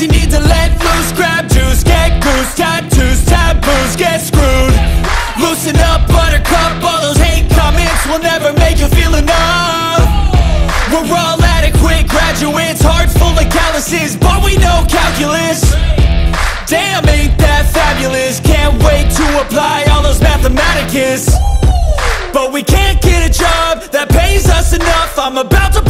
You need to let loose, grab juice, get goose Tattoos, taboos, get screwed. Loosen up, buttercup, all those hate comments will never make you feel enough. We're all adequate graduates, heart full of calluses, but we know calculus. Damn, ain't that fabulous? Can't wait to apply all those mathematicus. But we can't get a job that pays us enough. I'm about to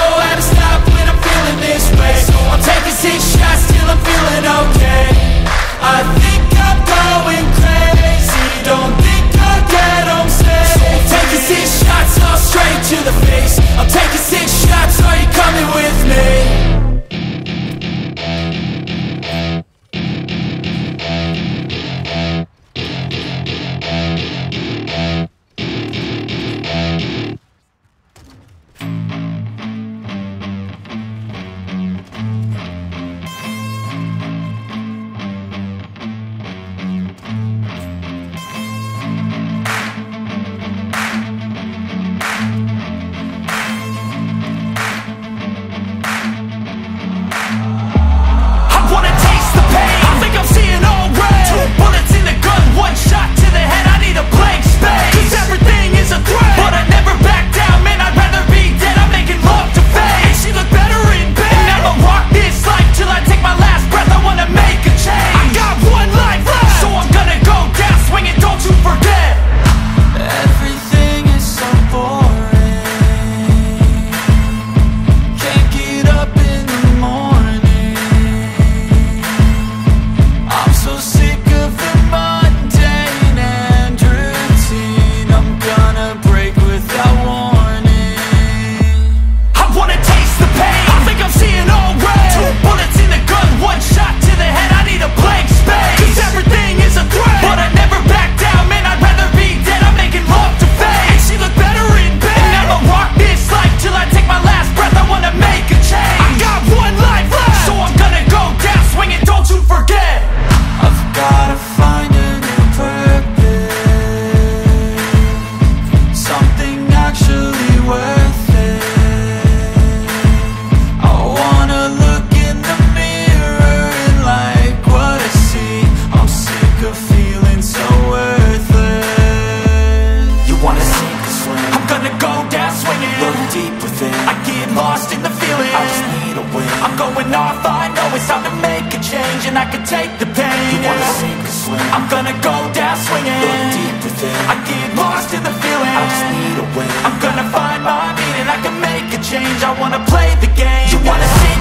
pain, swim? I'm gonna go down swinging. Look deep within. I get lost in the feeling. I just need a win. I'm gonna find my meaning. I can make a change. I wanna play the game. You wanna see